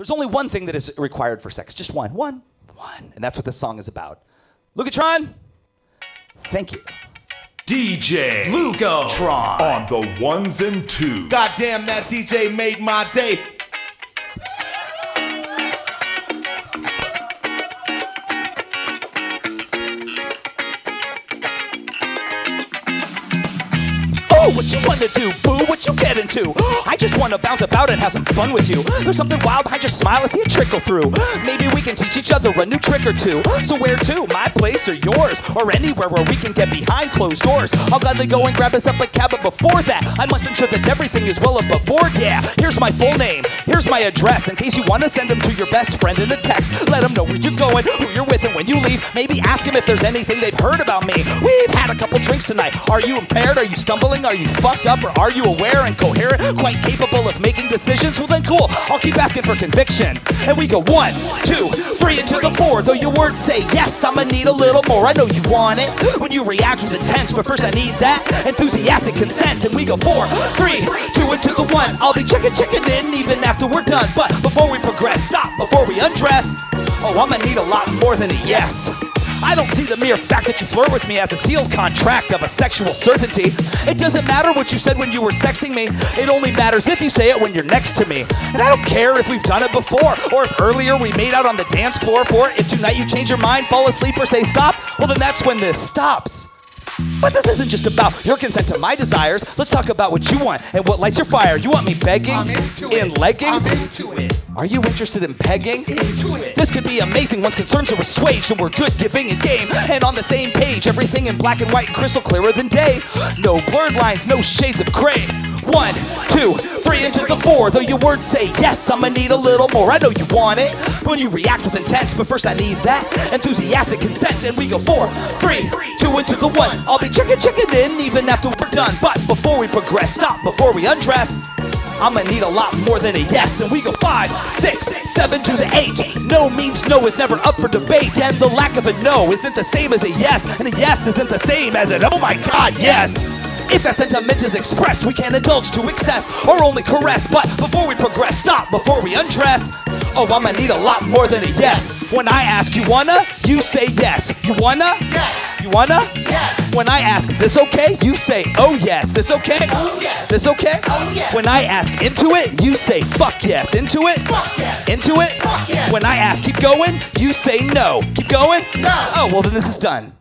There's only one thing that is required for sex. Just one. One. One. And that's what this song is about. Lugotron, thank you. DJ Lugotron. on the ones and twos. Goddamn, that DJ made my day. Oh, what you wanna do, boo? What you get into? I just wanna bounce about and have some fun with you. There's something wild behind your smile, I see it trickle through. Maybe we can teach each other a new trick or two. So where to? My place or yours? Or anywhere where we can get behind closed doors. I'll gladly go and grab us up a cab, but before that, I must ensure that everything is well above board. Yeah, here's my full name, here's my address. In case you wanna send them to your best friend in a text, let them know where you're going, who you're with, and when you leave. Maybe ask them if there's anything they've heard about me. We've had a couple drinks tonight. Are you impaired? Are you stumbling? Are you fucked up? Or are you aware and coherent? Quite capable of making decisions? Well, then cool. I'll keep asking for conviction. And we go one, two, three, into the four. Though your words say yes, I'ma need a little more. I know you want it when you react with intent, but first I need that enthusiastic consent. And we go four, three, two, into the one. I'll be checking, checking in even after we're done. But before we progress, stop before we undress. Oh, I'ma need a lot more than a yes. I don't see the mere fact that you flirt with me as a sealed contract of a sexual certainty. It doesn't matter what you said when you were sexting me, it only matters if you say it when you're next to me. And I don't care if we've done it before, or if earlier we made out on the dance floor, for if tonight you change your mind, fall asleep, or say stop, well then that's when this stops. But this isn't just about your consent to my desires. Let's talk about what you want and what lights your fire. You want me begging? I'm into it. In leggings? Are you interested in pegging? This could be amazing once concerns are assuaged and we're good giving and game and on the same page. Everything in black and white crystal clearer than day. No blurred lines, no shades of gray. One, two, three, into the four. Though your words say yes, I'ma need a little more. I know you want it when you react with intent, but first I need that enthusiastic consent. And we go four, three, two, into the one. I'll be checking, checking in even after we're done. But before we progress, stop before we undress. I'ma need a lot more than a yes. And we go five, six, seven to the eight. No means no is never up for debate. And the lack of a no isn't the same as a yes. And a yes isn't the same as an oh my god, yes. If that sentiment is expressed, we can't indulge to excess or only caress. But before we progress, stop before we undress. Oh, I'ma need a lot more than a yes. When I ask, you wanna? You say yes. You wanna? Yes. You wanna? Yes. When I ask, this okay? You say, oh yes. This okay? Oh, yes. This okay? Oh, yes. When I ask into it, you say fuck yes. Into it? Fuck yes. Into it? Fuck yes. When I ask keep going, you say no. Keep going? No. Oh, well then this is done.